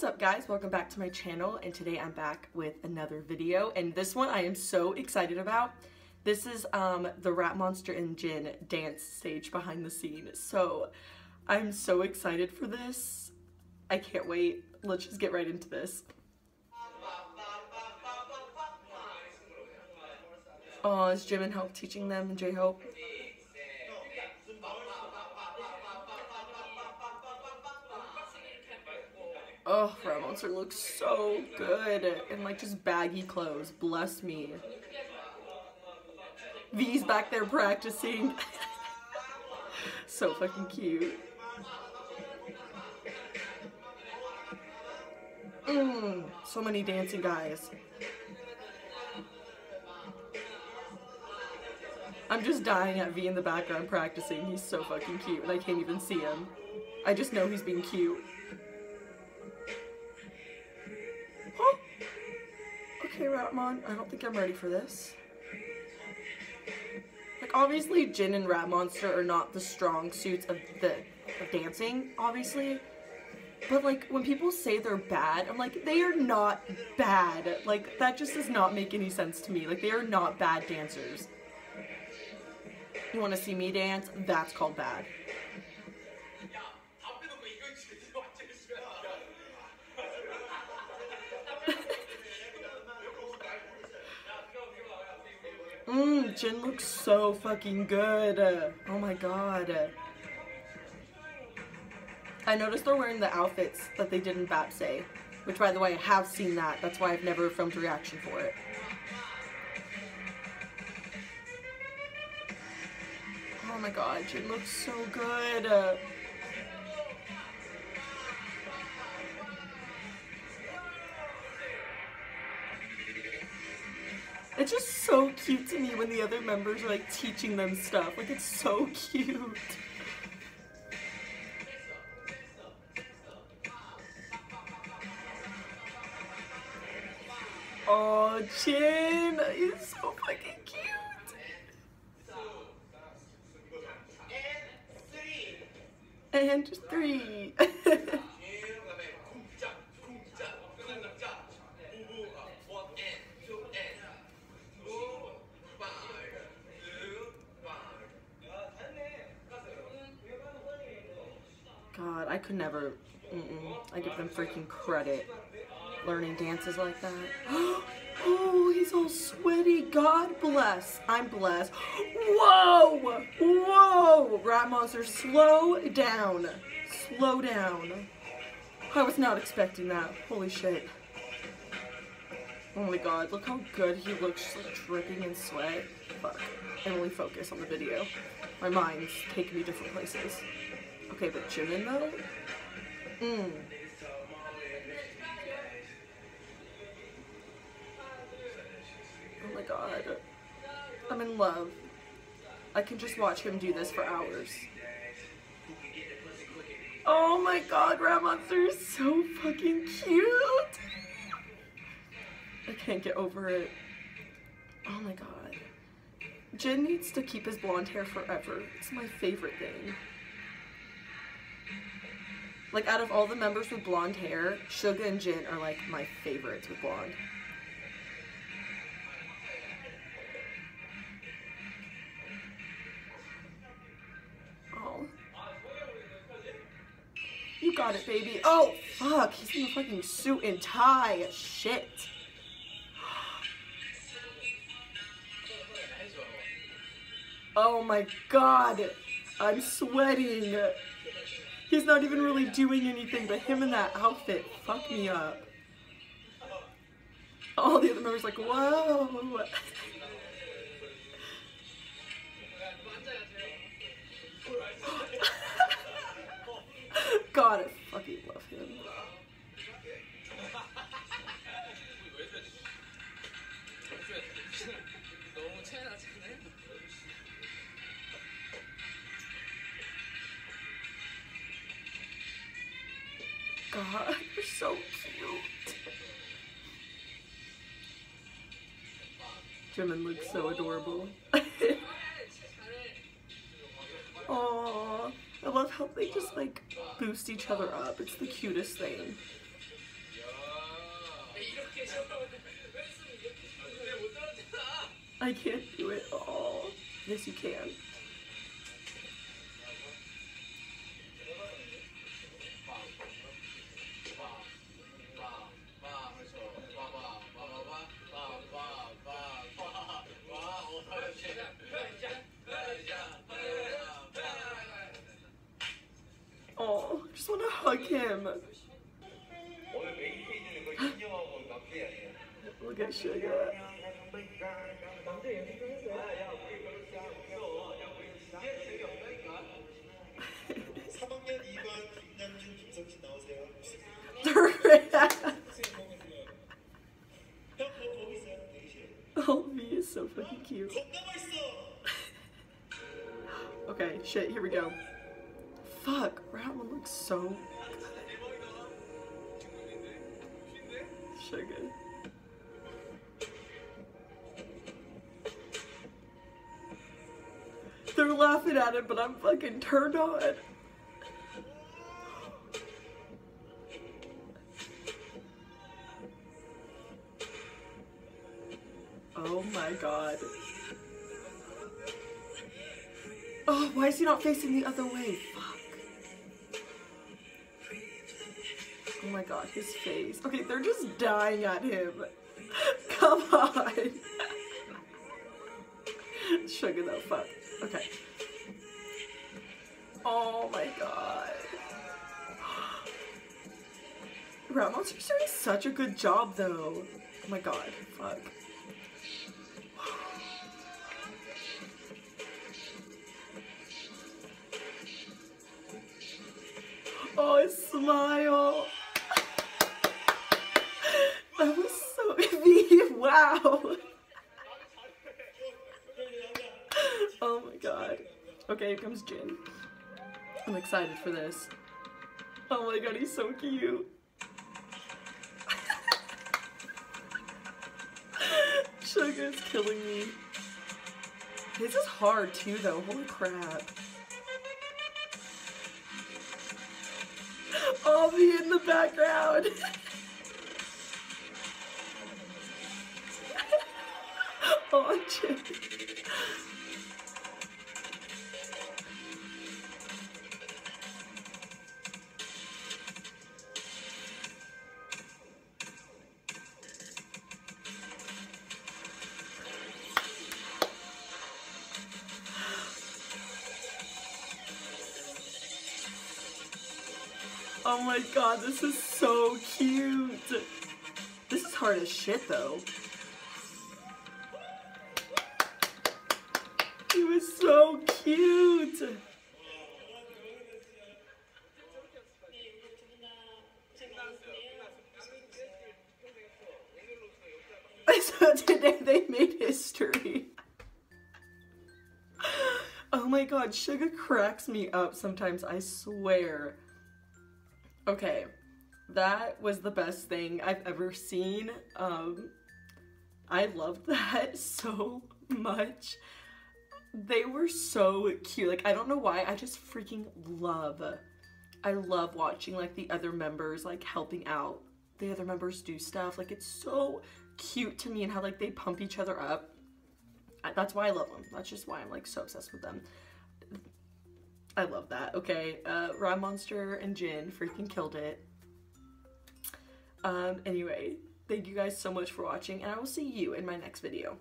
What's up guys? Welcome back to my channel and today I'm back with another video and this one I am so excited about. This is um, the Rap Monster and Jin dance stage behind the scene. So I'm so excited for this. I can't wait. Let's just get right into this. Oh, is Jimin help teaching them J-Hope? Oh, Rap Monster looks so good in like just baggy clothes. Bless me. V's back there practicing. so fucking cute. Mmm, so many dancing guys. I'm just dying at V in the background practicing. He's so fucking cute and I can't even see him. I just know he's being cute. Okay, Rapmon, I don't think I'm ready for this. Like, obviously, Jin and Rap Monster are not the strong suits of the of dancing, obviously. But, like, when people say they're bad, I'm like, they are not bad. Like, that just does not make any sense to me. Like, they are not bad dancers. You want to see me dance? That's called bad. Mmm, looks so fucking good. Oh my god. I noticed they're wearing the outfits that they did in Baepsae, which by the way, I have seen that. That's why I've never filmed a reaction for it. Oh my god, Jin looks so good. It's just so cute to me when the other members are like teaching them stuff. Like it's so cute. Oh, Jin, he's so fucking cute. And three. God, I could never. Mm -mm. I give them freaking credit. Learning dances like that. Oh, he's all sweaty. God bless. I'm blessed. Whoa! Whoa! Rap Monster, slow down. Slow down. I was not expecting that. Holy shit. Oh my god, look how good he looks, like dripping in sweat. Fuck. Emily, focus on the video. My mind's taking me different places. Okay, but Jimin though? Mmm. Oh my god. I'm in love. I can just watch him do this for hours. Oh my god, Rap Monster is so fucking cute! I can't get over it. Oh my god. Jin needs to keep his blonde hair forever. It's my favorite thing. Like, out of all the members with blonde hair, Suga and Jin are, like, my favorites with blonde. Oh. You got it, baby. Oh, fuck. He's in a fucking suit and tie. Shit. Oh my god. I'm sweating. He's not even really doing anything, but him in that outfit fuck me up. All the other members like, whoa. God, I fucking love him. God, you're so cute. Jimin looks so adorable. Aww. I love how they just like boost each other up. It's the cutest thing. I can't do it. Oh, yes you can. want to hug him. Look at Suga. oh, me is so fucking cute. okay, shit, here we go. So. Suga. They're laughing at it, but I'm fucking turned on. Oh my god. Oh, why is he not facing the other way? Oh my god, his face. Okay, they're just dying at him. Come on. Suga though, fuck. Okay. Oh my god. Rap Monster's doing such a good job though. Oh my god, fuck. Oh, his smile. That was so me. Oh my god. Okay, here comes Jin. I'm excited for this. Oh my god, he's so cute. Suga's killing me. This is hard too though, holy crap. I'll be in the background. oh, Oh my god, this is so cute. This is hard as shit though. He was so cute. So today they made history. Oh my god, Suga cracks me up sometimes, I swear. Okay, that was the best thing I've ever seen. Um, I loved that so much. They were so cute. Like, I don't know why, I just freaking love, I love watching, like, the other members, like, helping out the other members do stuff. Like, it's so cute to me and how, like, they pump each other up. I- That's why I love them. That's just why I'm, like, so obsessed with them. I love that. Okay, uh, Rap Monster and Jin freaking killed it. Um, anyway, thank you guys so much for watching, and I will see you in my next video.